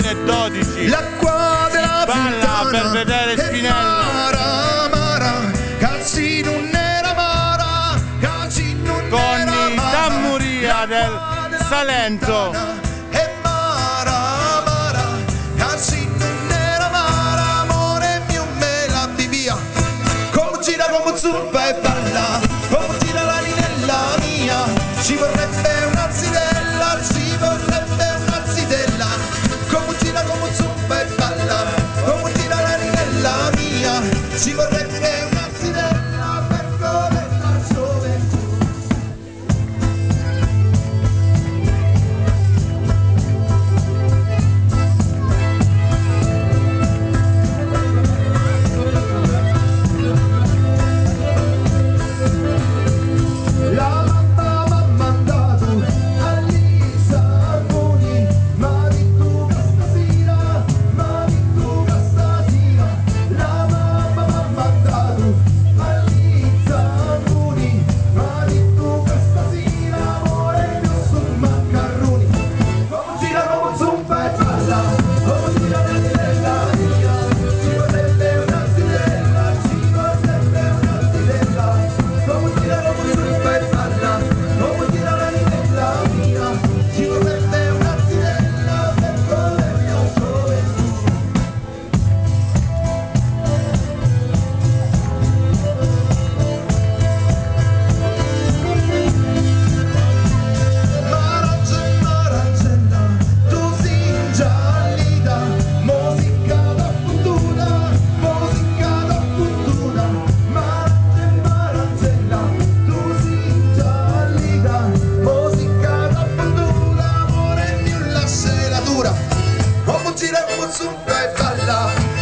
2012. L'acqua della Balla per vedere Spinello. Mara, mara, calci non era mara, calci non Con era mara. Tammuria del Salento. E mara, mara, calci non era mara, amore mio me la via. Come gira come zuppa e balla, come gira la linella mia, ci vorrebbe Sigo life, la love.